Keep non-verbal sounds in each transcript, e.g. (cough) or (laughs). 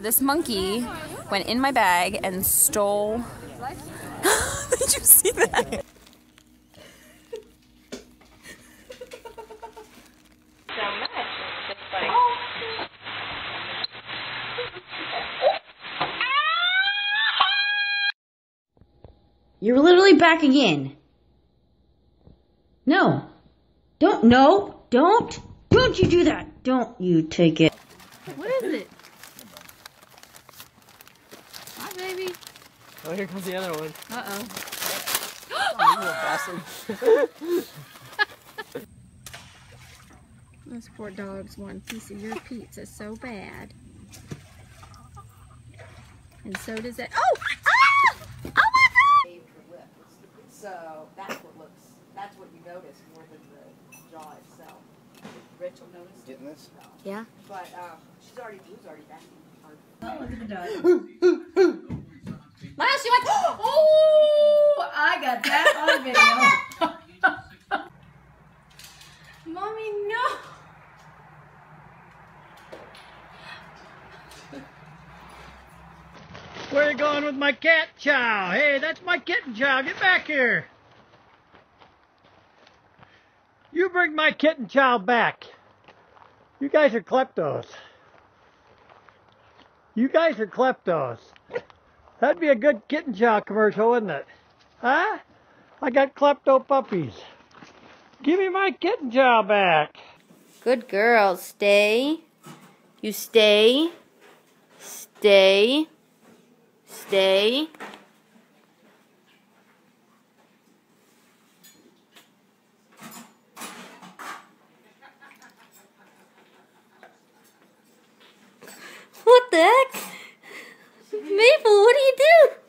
So this monkey went in my bag and stole. (gasps) Did you see that? You're literally back again. No. Don't, no, don't, don't you do that. Don't you take it. What is it? Hi, baby. Oh, here comes the other one. Uh-oh. Oh, you little bastard. (laughs) Those poor dogs want a piece of your pizza so bad. And so does that. Oh! Ah! Oh my god! So that's what looks, that's what you notice more than the jaw itself. Rachel noticed, Getting this? Yeah. but um, she's already, Blue's already back. Last, (gasps) you went, oh! I got that on video. Mommy, no! Where are you going with my cat chow? Hey, that's my kitten chow. Get back here. You bring my kitten chow back. You guys are kleptos. You guys are kleptos. That'd be a good kitten chow commercial, wouldn't it? Huh? I got klepto puppies. Give me my kitten chow back. Good girl. Stay. You stay. Stay. Stay. What the heck? Maple, what do you do?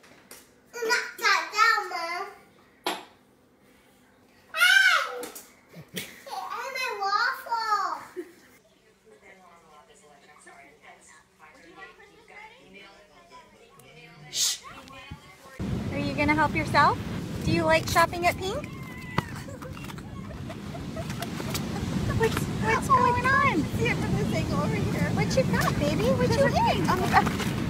Gonna help yourself? Do you like shopping at Pink? what's what's oh, going on? See it from this angle over here. What you got, baby? What you eating? Oh!